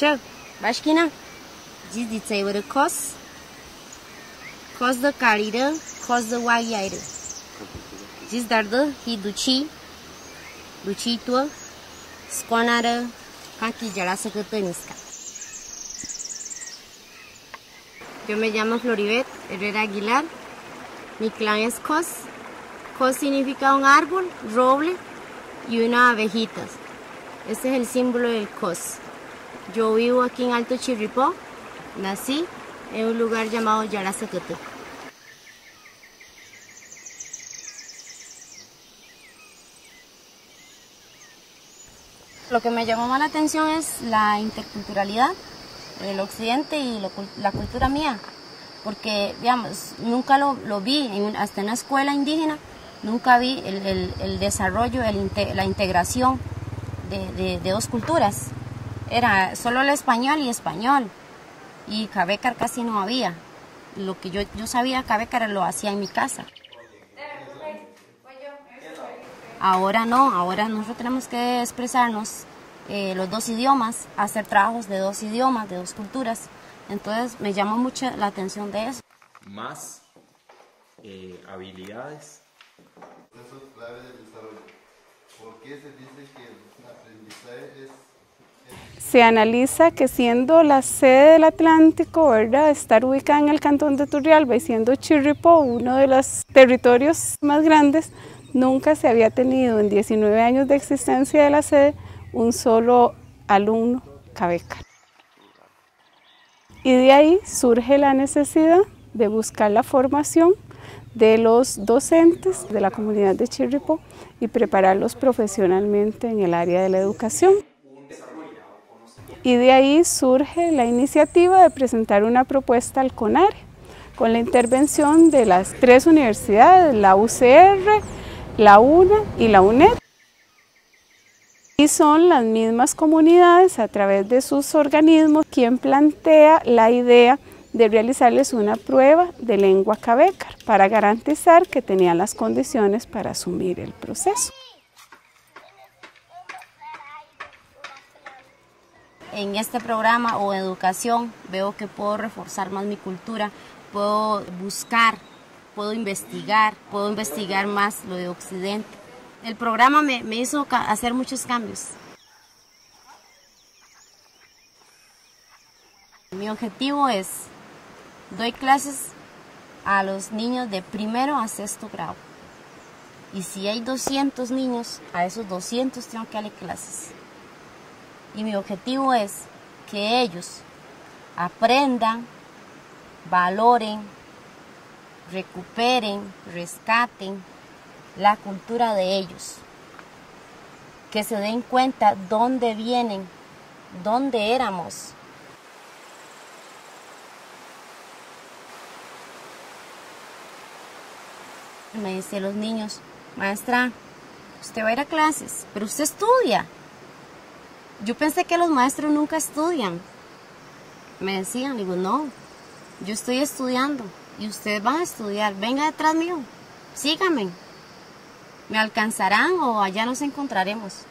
Çöp. Başkina. Ciddi sayıları kos. Kos da karire, kos da wayayre. Cis dardı hi duchi. Duchi tu. Skonare. Kanki jara sakataniska. Yo me llamo Floribet Herrera Aguilar. Mi clan es Cos. Cos significa un árbol, roble y una abejitas. Ese es el símbolo del Cos. Yo vivo aquí en Alto Chirripó. Nací en un lugar llamado Yarazacatú. Lo que me llamó más la atención es la interculturalidad, el occidente y la cultura mía, porque, digamos, nunca lo, lo vi, en, hasta en una escuela indígena, nunca vi el, el, el desarrollo, la integración de, de, dos culturas. Era solo el español y español, y Cabecar casi no había. Lo que yo, yo sabía Cabecar lo hacía en mi casa. Ahora no, ahora nosotros tenemos que expresarnos eh, los dos idiomas, hacer trabajos de dos idiomas, de dos culturas. Entonces me llama mucho la atención de eso. Más eh, habilidades. Eso es clave del desarrollo. ¿Por qué se dice que el aprendizaje es se analiza que siendo la sede del Atlántico, ¿verdad? estar ubicada en el cantón de Turrialba y siendo Chirripó uno de los territorios más grandes, nunca se había tenido en 19 años de existencia de la sede un solo alumno cabeca. Y de ahí surge la necesidad de buscar la formación de los docentes de la comunidad de Chirripó y prepararlos profesionalmente en el área de la educación. Y de ahí surge la iniciativa de presentar una propuesta al CONARE, con la intervención de las tres universidades, la UCR, la UNA y la UNED. Y son las mismas comunidades a través de sus organismos quien plantea la idea de realizarles una prueba de lengua cabecar para garantizar que tenían las condiciones para asumir el proceso. En este programa o educación veo que puedo reforzar más mi cultura, puedo buscar, puedo investigar, puedo investigar más lo de Occidente. El programa me, me hizo hacer muchos cambios. Mi objetivo es, doy clases a los niños de primero a sexto grado. Y si hay 200 niños, a esos 200 tengo que darle clases. Y mi objetivo es que ellos aprendan, valoren, recuperen, rescaten la cultura de ellos. Que se den cuenta dónde vienen, dónde éramos. Me dice los niños, maestra, usted va a ir a clases, pero usted estudia. Yo pensé que los maestros nunca estudian. Me decían, digo, no, yo estoy estudiando y ustedes van a estudiar. Venga detrás mío, síganme. ¿Me alcanzarán o allá nos encontraremos?